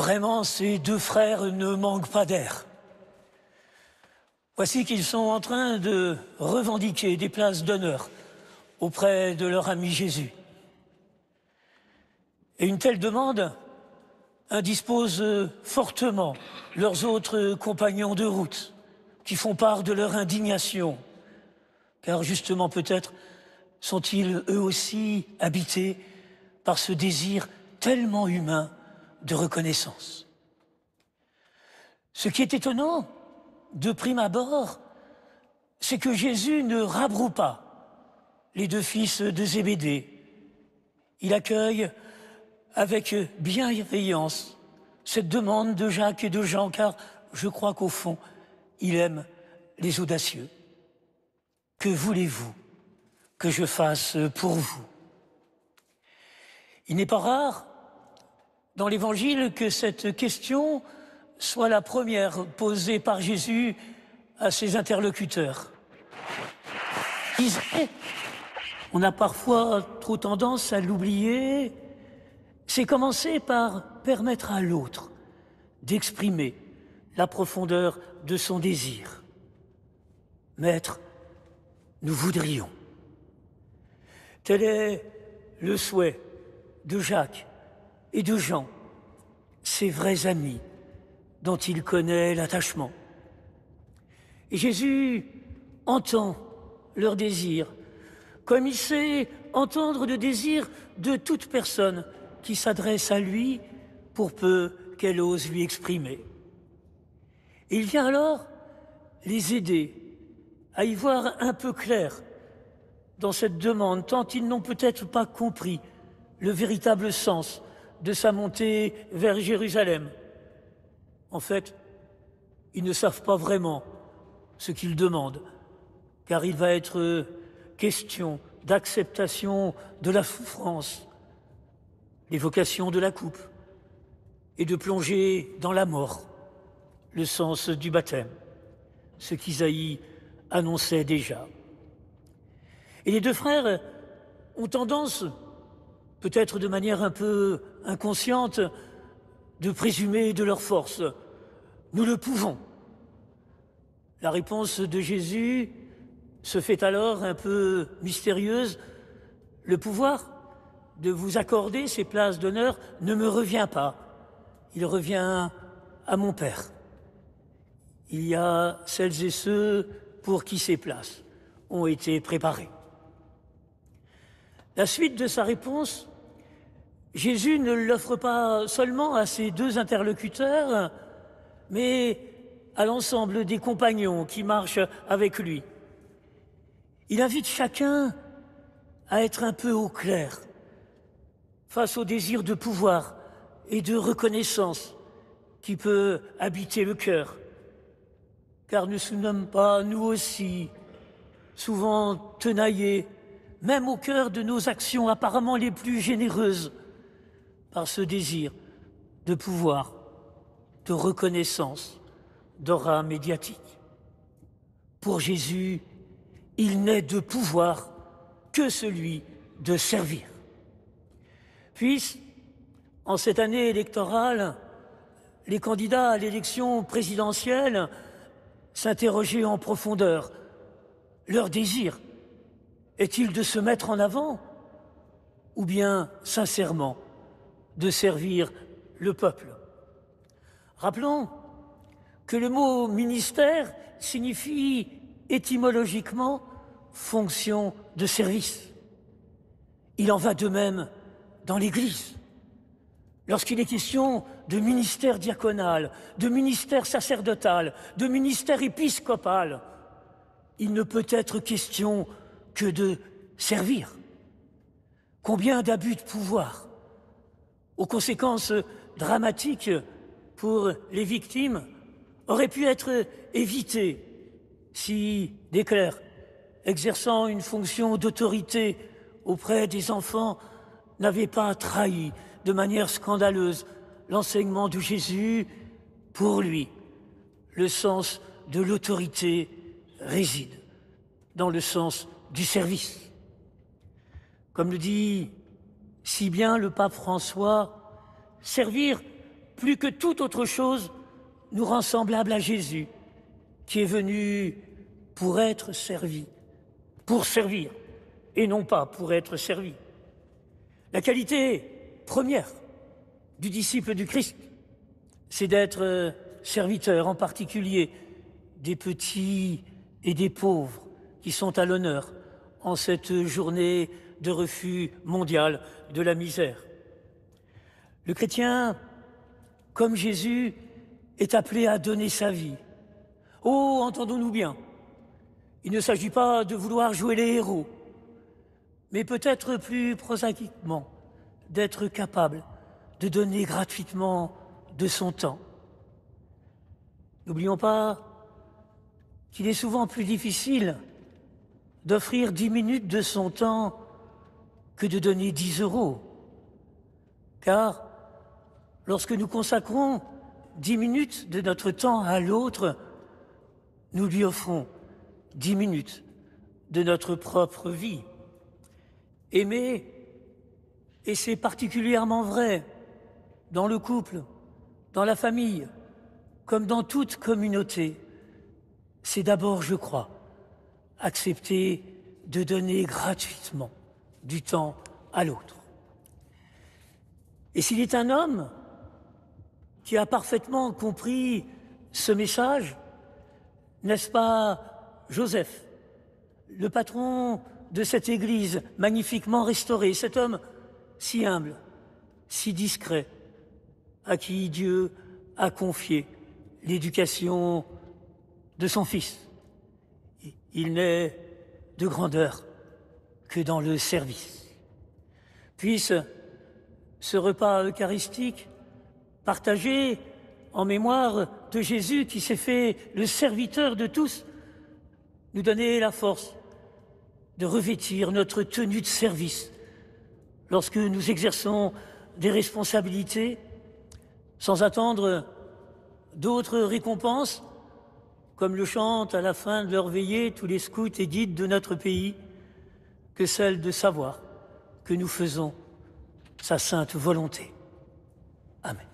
Vraiment, ces deux frères ne manquent pas d'air. Voici qu'ils sont en train de revendiquer des places d'honneur auprès de leur ami Jésus. Et une telle demande indispose fortement leurs autres compagnons de route qui font part de leur indignation, car justement peut-être sont-ils eux aussi habités par ce désir tellement humain de reconnaissance. Ce qui est étonnant, de prime abord, c'est que Jésus ne rabroue pas les deux fils de Zébédée. Il accueille avec bienveillance cette demande de Jacques et de Jean, car je crois qu'au fond, il aime les audacieux. Que voulez-vous que je fasse pour vous? Il n'est pas rare dans l'Évangile que cette question soit la première posée par Jésus à ses interlocuteurs. On a parfois trop tendance à l'oublier. C'est commencer par permettre à l'autre d'exprimer la profondeur de son désir. Maître, nous voudrions. Tel est le souhait de Jacques et de Jean, ses vrais amis, dont il connaît l'attachement. Et Jésus entend leur désir, comme il sait entendre le désir de toute personne qui s'adresse à lui pour peu qu'elle ose lui exprimer. Il vient alors les aider à y voir un peu clair dans cette demande, tant ils n'ont peut-être pas compris le véritable sens de sa montée vers Jérusalem. En fait, ils ne savent pas vraiment ce qu'ils demandent, car il va être question d'acceptation de la souffrance, l'évocation de la coupe, et de plonger dans la mort, le sens du baptême, ce qu'Isaïe annonçait déjà. Et les deux frères ont tendance, peut-être de manière un peu inconsciente, de présumer de leur force. Nous le pouvons. La réponse de Jésus se fait alors un peu mystérieuse. Le pouvoir de vous accorder ces places d'honneur ne me revient pas. Il revient à mon Père. Il y a celles et ceux pour qui ces places ont été préparées. La suite de sa réponse, Jésus ne l'offre pas seulement à ses deux interlocuteurs, mais à l'ensemble des compagnons qui marchent avec lui. Il invite chacun à être un peu au clair face au désir de pouvoir et de reconnaissance qui peut habiter le cœur. Car ne sommes pas, nous aussi, souvent tenaillés, même au cœur de nos actions apparemment les plus généreuses, par ce désir de pouvoir, de reconnaissance, d'aura médiatique. Pour Jésus, il n'est de pouvoir que celui de servir. Puis, en cette année électorale, les candidats à l'élection présidentielle s'interrogeaient en profondeur. Leur désir est-il de se mettre en avant ou bien sincèrement de servir le peuple Rappelons que le mot ministère signifie étymologiquement fonction de service. Il en va de même dans l'Église. Lorsqu'il est question de ministère diaconal, de ministère sacerdotal, de ministère épiscopal, il ne peut être question que de servir. Combien d'abus de pouvoir, aux conséquences dramatiques pour les victimes, auraient pu être évités si des clercs exerçant une fonction d'autorité auprès des enfants n'avaient pas trahi de manière scandaleuse l'enseignement de Jésus, pour lui, le sens de l'autorité réside dans le sens du service. Comme le dit si bien le pape François, servir plus que toute autre chose, nous rend semblables à Jésus, qui est venu pour être servi, pour servir, et non pas pour être servi. La qualité première du disciple du Christ, c'est d'être serviteur, en particulier des petits et des pauvres qui sont à l'honneur en cette journée de refus mondial de la misère. Le chrétien, comme Jésus, est appelé à donner sa vie. Oh, entendons-nous bien, il ne s'agit pas de vouloir jouer les héros, mais peut-être plus prosaïquement d'être capable de donner gratuitement de son temps. N'oublions pas qu'il est souvent plus difficile d'offrir dix minutes de son temps que de donner dix euros. Car lorsque nous consacrons dix minutes de notre temps à l'autre, nous lui offrons dix minutes de notre propre vie. Aimer, et c'est particulièrement vrai dans le couple, dans la famille, comme dans toute communauté, c'est d'abord, je crois, accepter de donner gratuitement du temps à l'autre. Et s'il est un homme qui a parfaitement compris ce message, n'est-ce pas Joseph, le patron de cette église magnifiquement restaurée, cet homme si humble, si discret, à qui Dieu a confié l'éducation de son Fils? Il n'est de grandeur que dans le service. Puisse ce repas eucharistique partagé en mémoire de Jésus qui s'est fait le serviteur de tous, nous donner la force de revêtir notre tenue de service lorsque nous exerçons des responsabilités sans attendre d'autres récompenses comme le chantent à la fin de leur veillée tous les scouts et guides de notre pays, que celle de savoir que nous faisons sa sainte volonté. Amen.